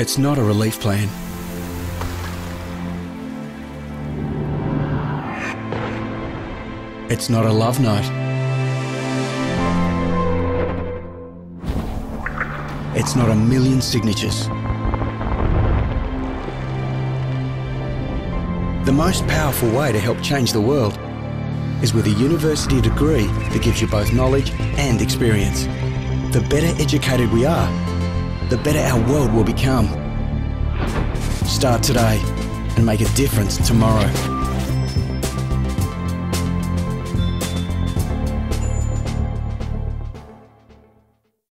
It's not a relief plan. It's not a love note. It's not a million signatures. The most powerful way to help change the world is with a university degree that gives you both knowledge and experience. The better educated we are, the better our world will become. Start today and make a difference tomorrow.